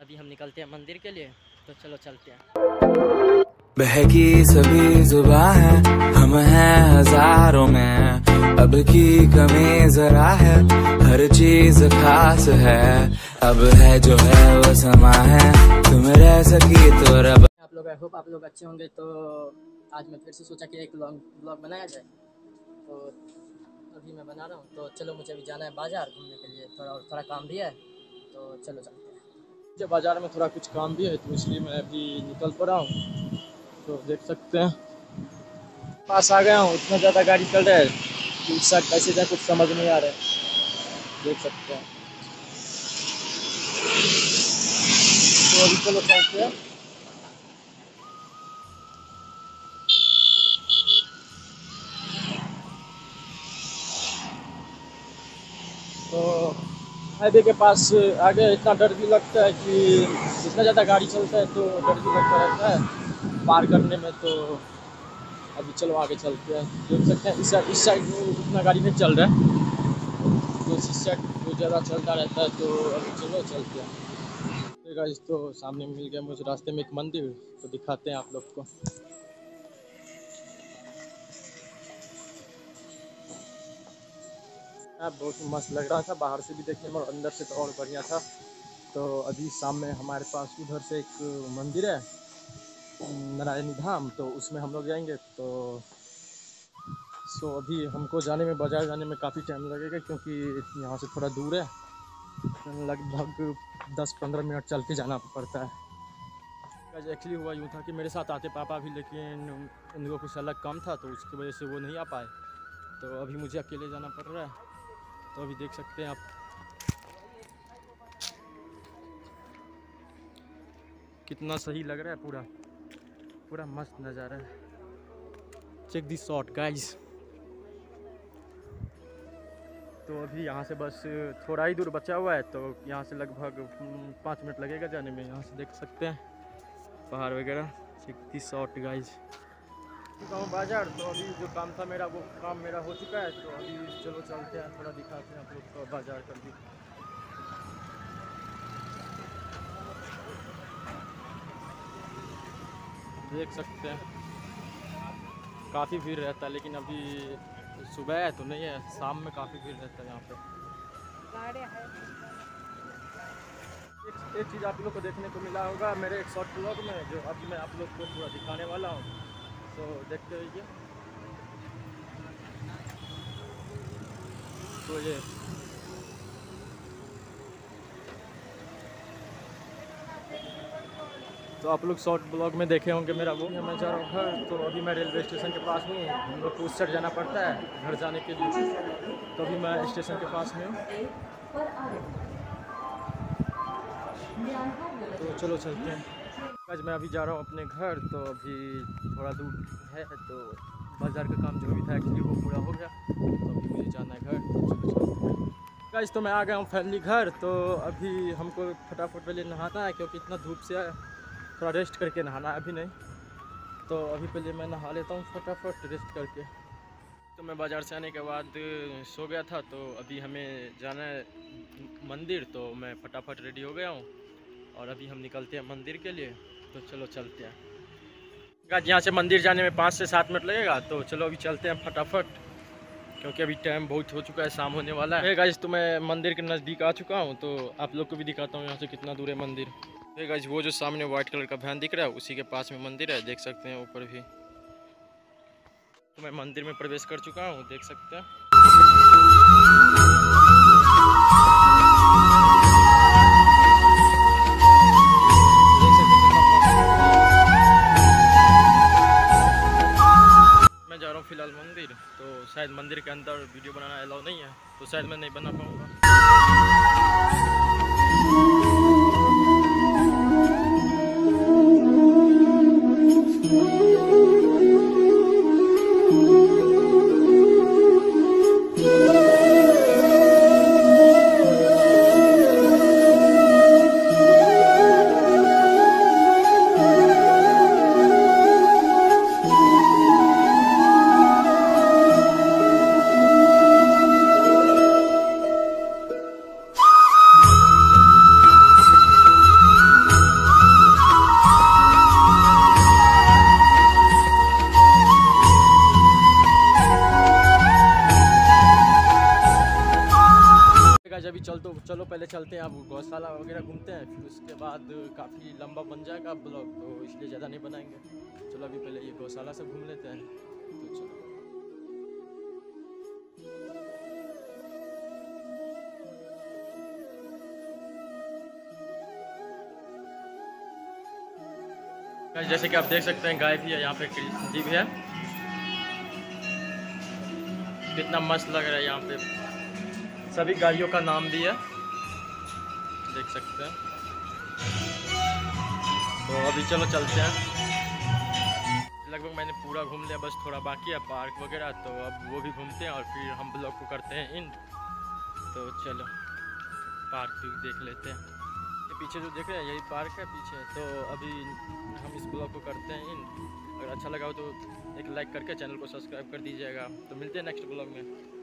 अभी हम निकलते हैं मंदिर के लिए तो चलो चलते हैं। बहकी सभी जुबा है हम हैं हज़ारों में। अब की कमी जरा है हर चीज़ खास है। अब है जो है वो समा है तुम रह सकी तो रब। आप लोग आई होप आप लोग अच्छे होंगे तो आज मैं फिर से सोचा कि एक लॉन्ग ब्लॉग बनाया जाए। तो अभी मैं बना रहा हूँ तो चलो मुझे अभी जाना है बाज़ार घूमने के लिए थोड़ा और थोड़ा काम भी है तो चलो चलते बाज़ार में थोड़ा कुछ काम भी है तो इसलिए मैं अभी निकल पड़ा हूँ। तो देख सकते हैं। पास आ गया हूँ, इतना ज़्यादा गाड़ी चल रहा है कि उस साइड कैसे जाए कुछ समझ नहीं आ रहा है। देख सकते हैं। तो अभी चलो चलते हैं। हाईवे के पास, आगे इतना डर भी लगता है कि इतना ज़्यादा गाड़ी चलता है तो डर भी लगता रहता है। पार करने में तो अभी चलो आगे चलते हैं। देख सकते हैं, इस साइड इस साइड में उतना गाड़ी नहीं चल रहा है। तो इस साइड बहुत ज़्यादा चलता रहता है तो अभी चलो चलते हैं। तो तो सामने मिल गया मुझे रास्ते में एक मंदिर तो दिखाते हैं आप लोग को। हाँ, बहुत मस्त लग रहा था। बाहर से भी देखने में और अंदर से तो और बढ़िया था। तो अभी शाम में हमारे पास उधर से एक मंदिर है नारायणी धाम। तो उसमें हम लोग जाएँगे तो सो अभी हमको जाने में बाज़ार जाने में काफ़ी टाइम लगेगा क्योंकि यहाँ से थोड़ा दूर है। लगभग दस पंद्रह मिनट चल के जाना पड़ता है। एक्चुअली हुआ यूँ था कि मेरे साथ आते पापा भी लेकिन उनको कुछ अलग काम था तो उसकी वजह से वो नहीं आ पाए। तो अभी मुझे अकेले जाना पड़ रहा है। तो अभी देख सकते हैं आप। कितना सही लग रहा है पूरा। पूरा मस्त नज़ारा है। चेक दिस शॉट गाइस तो अभी यहाँ से बस थोड़ा ही दूर बचा हुआ है तो यहाँ से लगभग हम्म, पाँच मिनट लगेगा जाने में। यहाँ से देख सकते हैं। पहाड़ वगैरह। चेक दिस शॉट गाइस चुका हूँ बाज़ार तो अभी जो काम था मेरा वो काम मेरा हो चुका है तो अभी चलो चलते हैं थोड़ा दिखाते हैं आप लोग को बाज़ार कर भी। देख सकते हैं। काफ़ी भीड़ रहता है लेकिन अभी सुबह है तो नहीं है शाम में काफ़ी भीड़ रहता है यहाँ पे। एक, एक चीज़ आप लोग को देखने को मिला होगा मेरे एक शॉर्ट ब्लॉग में जो अभी मैं आप लोग को पूरा दिखाने वाला हूँ। तो देखते रहिए तो ये तो आप लोग शॉर्ट ब्लॉग में देखे होंगे मेरा वो। मैं जा रहा हूँ घर तो अभी मैं रेलवे स्टेशन के पास हूँ हम लोग को उस जाना पड़ता है, घर जाने के लिए। तो अभी मैं स्टेशन के पास में हूँ। तो चलो चलते हैं। आज मैं अभी जा रहा हूँ अपने घर तो अभी थोड़ा दूर है तो बाज़ार का काम जो भी था एक्चुअली वो पूरा हो गया। तो अभी मुझे जाना है घर तो चलो तो मैं आ गया हूँ फैमिली घर तो अभी हमको फटाफट पहले नहाना है, क्योंकि इतना धूप से है, थोड़ा रेस्ट करके नहाना है अभी नहीं। तो अभी पहले मैं नहा लेता हूँ फटाफट रेस्ट करके। तो मैं बाज़ार से आने के बाद सो गया था तो अभी हमें जाना है मंदिर तो मैं फटाफट रेडी हो गया हूँ। और अभी हम निकलते हैं मंदिर के लिए तो चलो चलते हैं। गाइस यहाँ से मंदिर जाने में पाँच से सात मिनट लगेगा तो चलो अभी चलते हैं फटाफट, क्योंकि अभी टाइम बहुत हो चुका है, शाम होने वाला है। गाइस तो मैं मंदिर के नज़दीक आ चुका हूँ तो आप लोग को भी दिखाता हूँ यहाँ से कितना दूर है मंदिर। तो गाइस वो जो सामने व्हाइट कलर का वैन दिख रहा है, उसी के पास में मंदिर है, देख सकते हैं ऊपर भी। तो मैं मंदिर में प्रवेश कर चुका हूँ, देख सकते हैं। वीडियो बनाना अलाउ नहीं है तो शायद मैं नहीं बना पाऊँगा। चलते हैं, अब गौशाला वगैरह घूमते हैं, फिर उसके बाद काफ़ी लंबा बन जाएगा ब्लॉग तो इसलिए ज़्यादा नहीं बनाएँगे। चलो अभी पहले ये गौशाला से घूम लेते हैं तो चलो। जैसे कि आप देख सकते हैं, गाय भी है, यहाँ पे कृष्ण जी भी है। कितना मस्त लग रहा है यहाँ पे। सभी गाड़ियों का नाम भी है देख सकते हैं। तो अभी चलो चलते हैं। लगभग मैंने पूरा घूम लिया, बस थोड़ा बाकी है, पार्क वगैरह तो अब वो भी घूमते हैं और फिर हम ब्लॉग को करते हैं इन तो चलो, पार्क भी देख लेते हैं। पीछे जो देख रहे हैं, यही पार्क है पीछे। तो अभी हम इस ब्लॉग को करते हैं इन अगर अच्छा लगा हो तो एक लाइक करके चैनल को सब्सक्राइब कर दीजिएगा। तो मिलते हैं नेक्स्ट ब्लॉग में।